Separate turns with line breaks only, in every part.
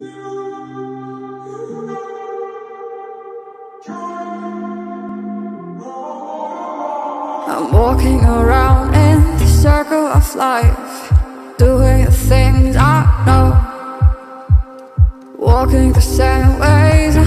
I'm walking around in the circle of life, doing the things I know. Walking the same ways a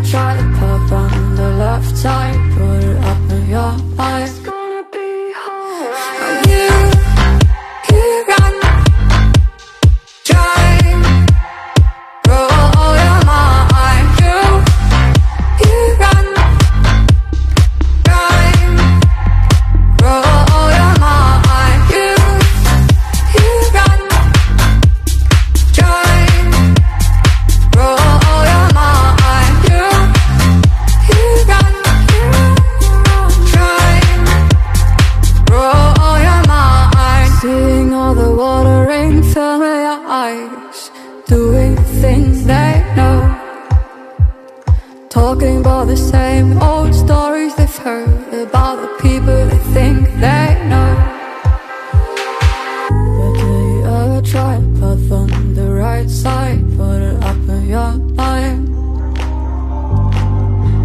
try to puff on the left side, put it up in your mind? Doing things they know, talking about the same old stories they've heard about the people they think they know. But do you ever try to puff on the right side, put it up in your mind?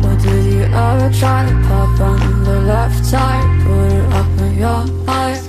But do you ever try to puff on the left side, put it up in your mind?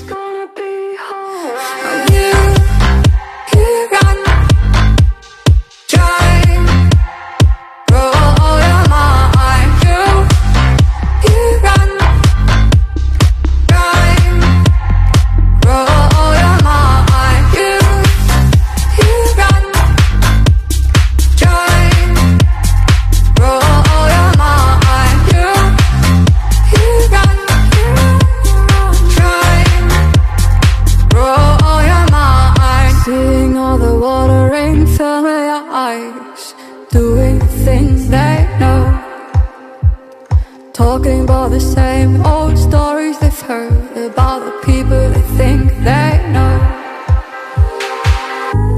Talking about the same old stories they've heard about the people they think they know.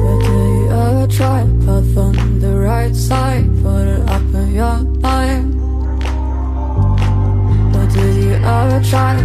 But do you ever try puff on the right side, put it up in your mind? But do you ever try